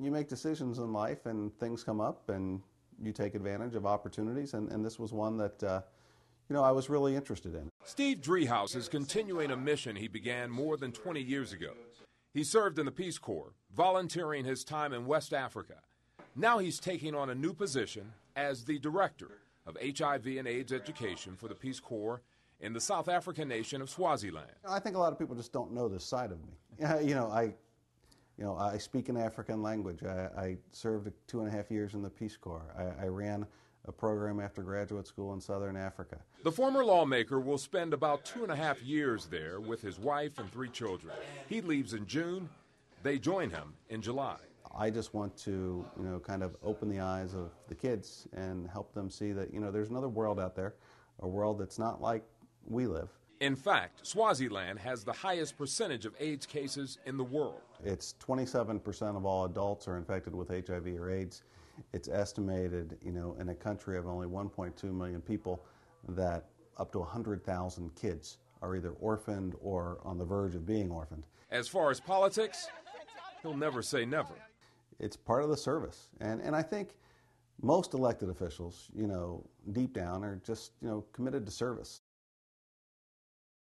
you make decisions in life and things come up and you take advantage of opportunities, and, and this was one that, uh, you know, I was really interested in. Steve Driehaus is continuing a mission he began more than 20 years ago. He served in the Peace Corps, volunteering his time in West Africa. Now he's taking on a new position as the director of HIV and AIDS education for the Peace Corps in the South African nation of Swaziland. I think a lot of people just don't know this side of me. You know, I, you know, I speak an African language. I, I served two and a half years in the Peace Corps. I, I ran a program after graduate school in Southern Africa. The former lawmaker will spend about two and a half years there with his wife and three children. He leaves in June. They join him in July. I just want to, you know, kind of open the eyes of the kids and help them see that, you know, there's another world out there, a world that's not like we live. In fact, Swaziland has the highest percentage of AIDS cases in the world. It's 27% of all adults are infected with HIV or AIDS. It's estimated, you know, in a country of only 1.2 million people that up to 100,000 kids are either orphaned or on the verge of being orphaned. As far as politics, he'll never say never. It's part of the service. And, and I think most elected officials, you know, deep down are just, you know, committed to service.